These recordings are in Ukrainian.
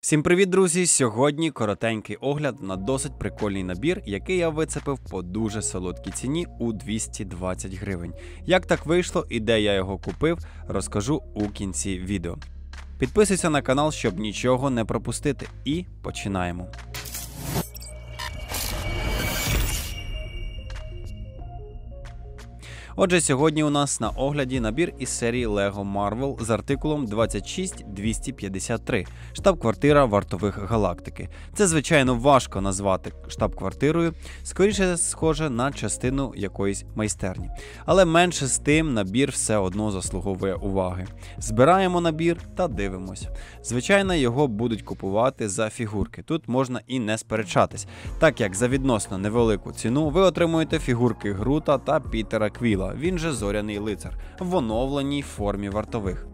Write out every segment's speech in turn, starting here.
Всім привіт, друзі! Сьогодні коротенький огляд на досить прикольний набір, який я вицепив по дуже солодкій ціні у 220 гривень. Як так вийшло і де я його купив, розкажу у кінці відео. Підписуйся на канал, щоб нічого не пропустити. І починаємо. Отже, сьогодні у нас на огляді набір із серії Lego Marvel з артикулом 26253, штаб-квартира вартових галактики. Це, звичайно, важко назвати штаб-квартирою, скоріше схоже на частину якоїсь майстерні. Але менше з тим набір все одно заслуговує уваги. Збираємо набір та дивимося. Звичайно, його будуть купувати за фігурки. Тут можна і не сперечатись, так як за відносно невелику ціну ви отримуєте фігурки Грута та Пітера Квіла, він же зоряний лицар, в оновленій формі вартових.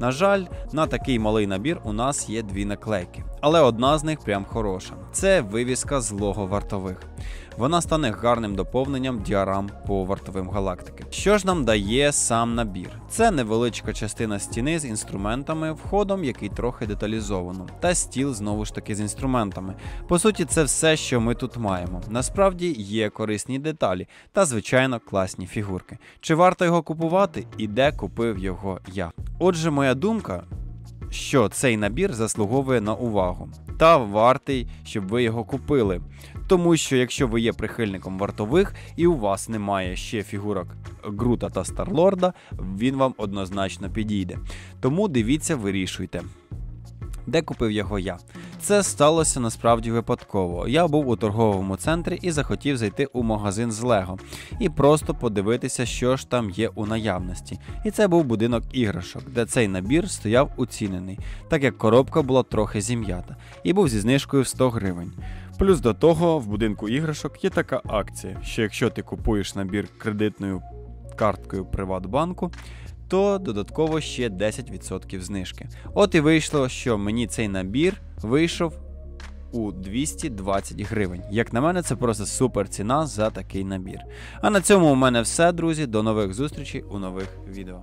На жаль, на такий малий набір у нас є дві наклейки, але одна з них прям хороша. Це вивіска злого вартових. Вона стане гарним доповненням діарам по вартовим галактики. Що ж нам дає сам набір? Це невеличка частина стіни з інструментами, входом, який трохи деталізовано, та стіл знову ж таки з інструментами. По суті, це все, що ми тут маємо. Насправді є корисні деталі та, звичайно, класні фігурки. Чи варто його купувати і де купив його я? Отже, моя думка. Що цей набір заслуговує на увагу та вартий, щоб ви його купили. Тому що якщо ви є прихильником вартових і у вас немає ще фігурок Грута та Старлорда, він вам однозначно підійде. Тому дивіться, вирішуйте. Де купив його я? Це сталося насправді випадково. Я був у торговому центрі і захотів зайти у магазин з Лего і просто подивитися, що ж там є у наявності. І це був будинок іграшок, де цей набір стояв уцінений, так як коробка була трохи зім'ята, і був зі знижкою в 100 гривень. Плюс до того, в будинку іграшок є така акція, що якщо ти купуєш набір кредитною карткою Приватбанку, то додатково ще 10% знижки. От і вийшло, що мені цей набір вийшов у 220 гривень. Як на мене, це просто супер ціна за такий набір. А на цьому у мене все, друзі. До нових зустрічей у нових відео.